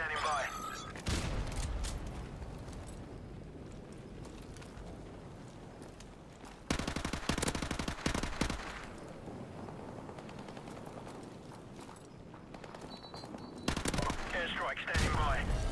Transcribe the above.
standing by. Airstrike standing by.